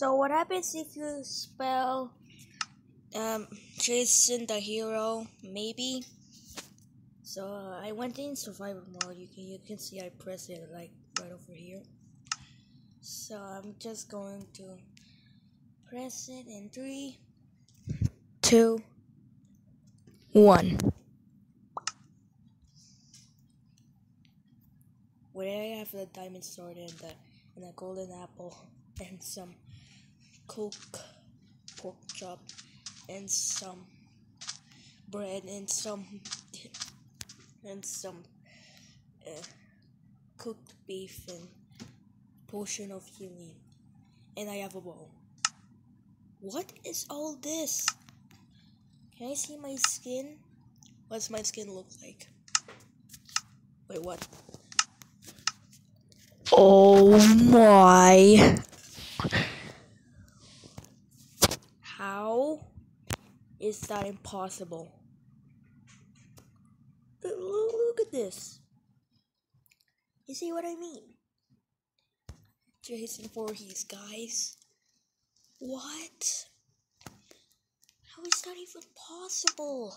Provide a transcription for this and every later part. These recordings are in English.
So what happens if you spell um Jason the hero? Maybe. So uh, I went in survival mode. You can you can see I press it like right over here. So I'm just going to press it in three, two, one. Where I have the diamond sword and the and a golden apple and some coke pork chop and some bread and some and some uh, cooked beef and portion of healing and I have a bowl What is all this? Can I see my skin? What's my skin look like? Wait, what? Oh my. How is that impossible? Look, at this. You see what I mean? Jason Voorhees, guys. What? How is that even possible?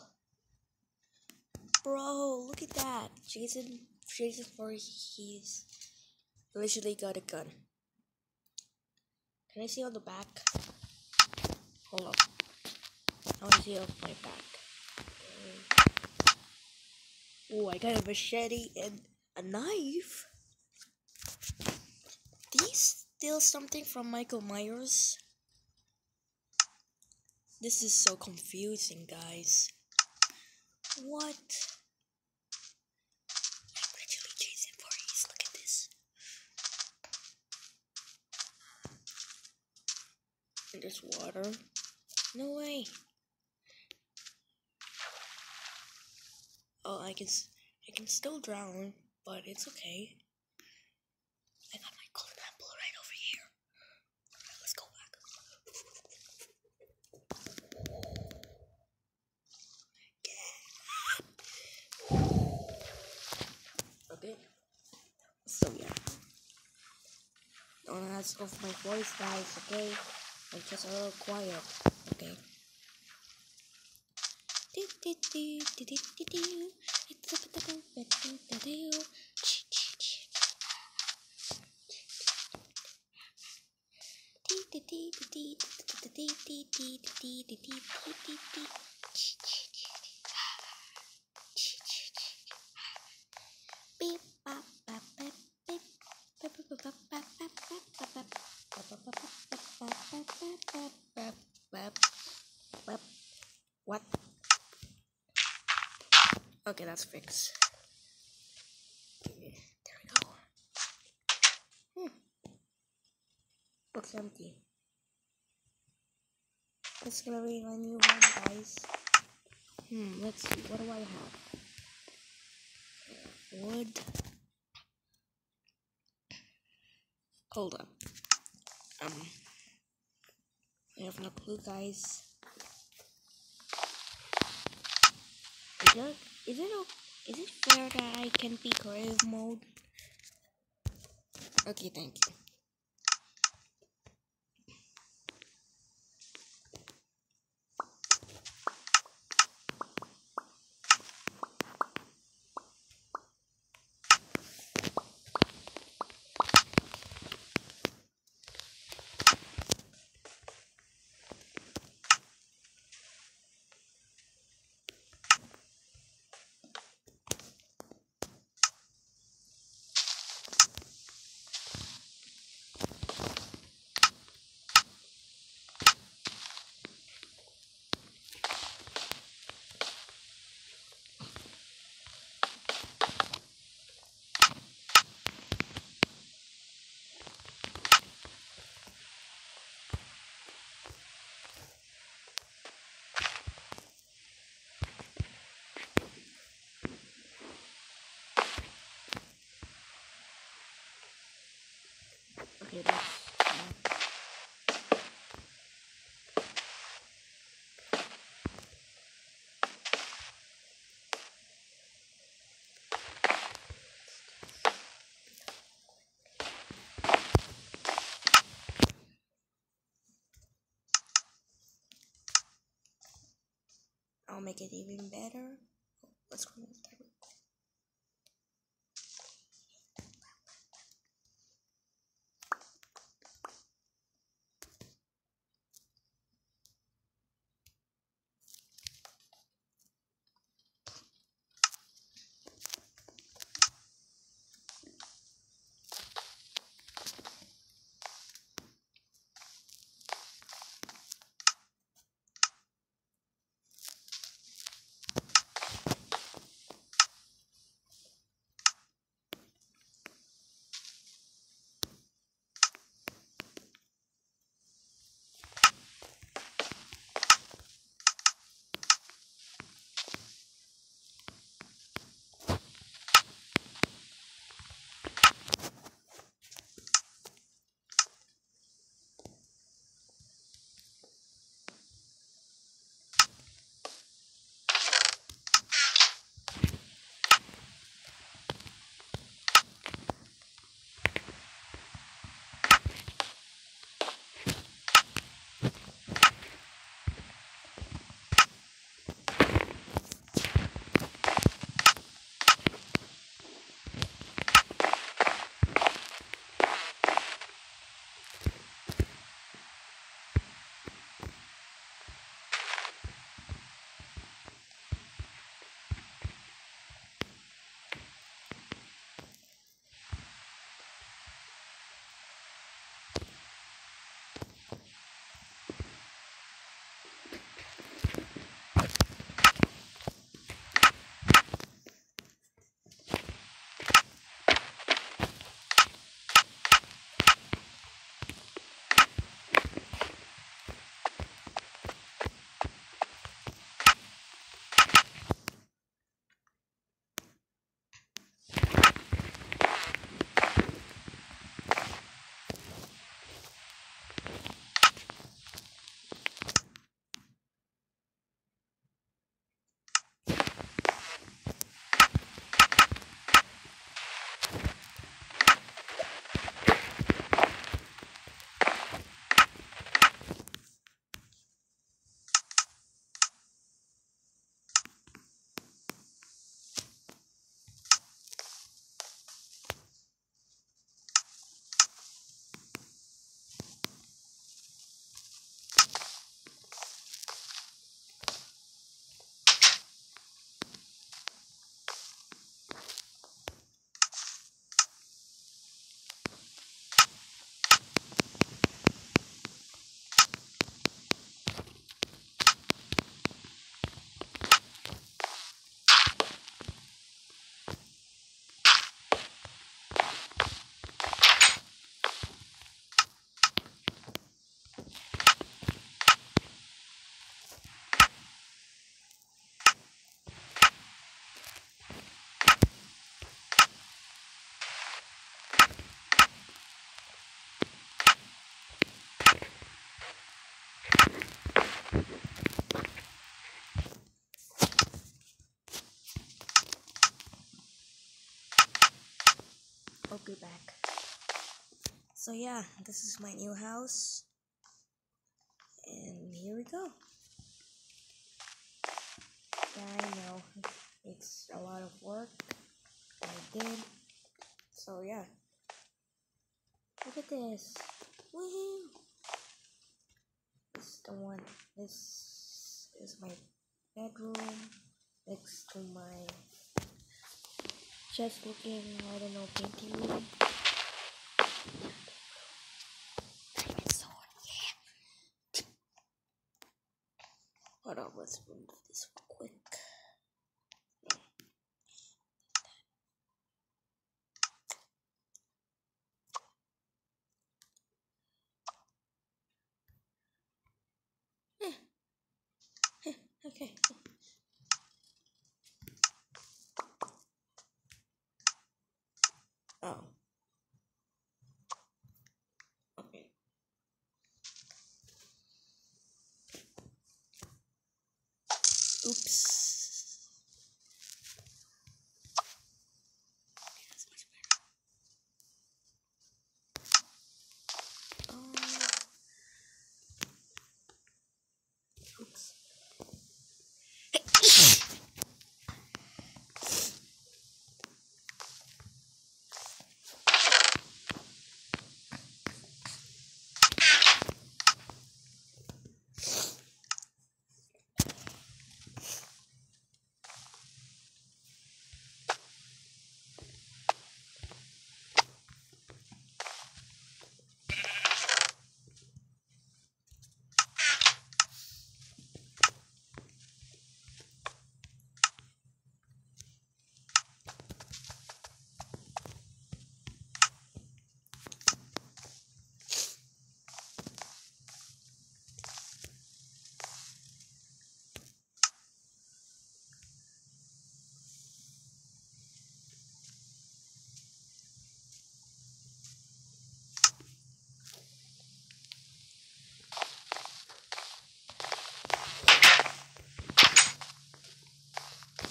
Bro, look at that. Jason Jason Voorhees literally got a gun. Can I see on the back? Hold up. See on my back. Oh, I got a machete and a knife. These steal something from Michael Myers? This is so confusing, guys. What? I'm literally Jason Voorhees. Look at this. And there's water. No way. Oh, I can, I can still drown, but it's okay. I got my golden apple right over here. Alright, let's go back. Okay. So yeah. Don't ask of my voice, guys. Okay. I'm just a little quiet. Okay. What? Okay, that's fixed. There we go. Hmm. Looks empty. It's gonna be my new one, guys. Hmm, let's see. What do I have? Wood. Hold up. Um, I have no clue, guys. Is it, is it, is it fair that I can be grave mode? Okay, thank you. Okay, that's... I'll make it even better. Let's go I'll be back. So yeah, this is my new house. And here we go. Yeah, I know. It's a lot of work. I did. So yeah. Look at this. Woohoo! The one. This is my bedroom next to my just looking, I don't know, painting room. Hold on, let's remove this quick.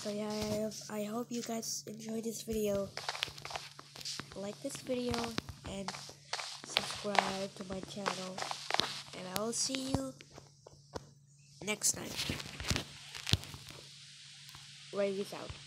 So yeah, I, have, I hope you guys enjoyed this video. Like this video and subscribe to my channel. And I will see you next time. Ravies out.